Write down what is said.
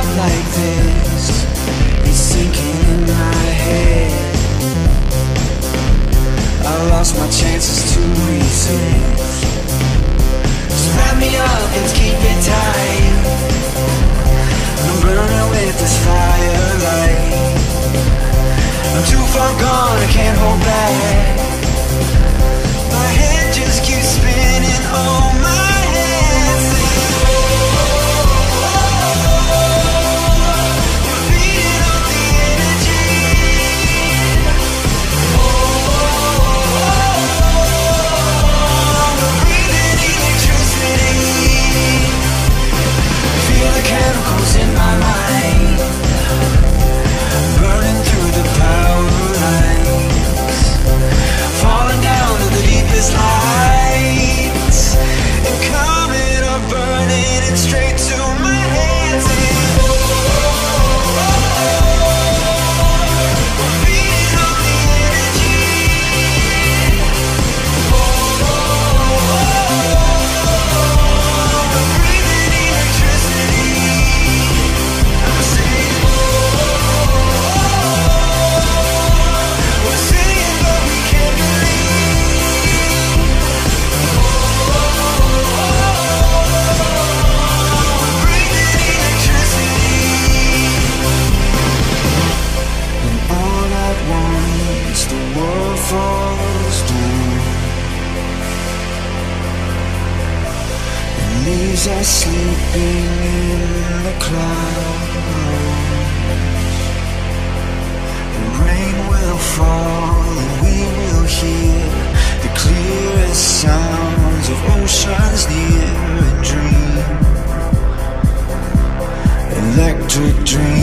thought like this is sinking in my head. I lost my chances to resist. So wrap me up and keep. life Stars are sleeping in the clouds. The rain will fall and we will hear The clearest sounds of oceans near a dream. Electric dream